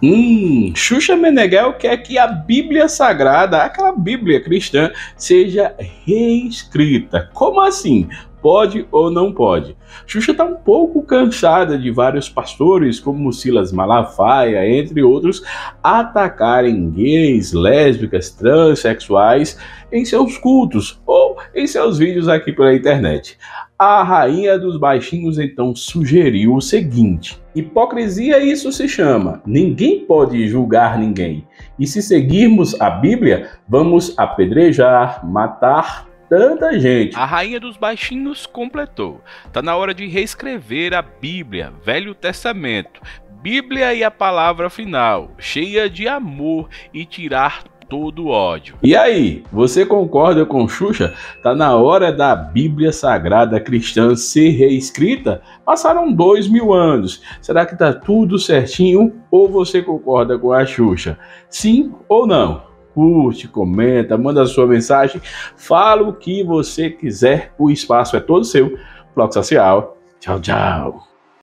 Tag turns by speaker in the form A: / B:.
A: Hum, Xuxa Meneghel quer que a Bíblia Sagrada, aquela Bíblia cristã, seja reescrita. Como assim? Pode ou não pode? Xuxa está um pouco cansada de vários pastores, como Silas Malafaia, entre outros, atacarem gays, lésbicas, transexuais em seus cultos ou em seus vídeos aqui pela internet. A rainha dos baixinhos então sugeriu o seguinte: hipocrisia isso se chama. Ninguém pode julgar ninguém. E se seguirmos a Bíblia, vamos apedrejar, matar tanta gente.
B: A rainha dos baixinhos completou. Tá na hora de reescrever a Bíblia, Velho Testamento, Bíblia e a palavra final, cheia de amor e tirar todo ódio.
A: E aí, você concorda com Xuxa? Tá na hora da Bíblia Sagrada Cristã ser reescrita? Passaram dois mil anos. Será que tá tudo certinho? Ou você concorda com a Xuxa? Sim ou não? Curte, comenta, manda sua mensagem, fala o que você quiser. O espaço é todo seu. Bloco Social. Tchau, tchau.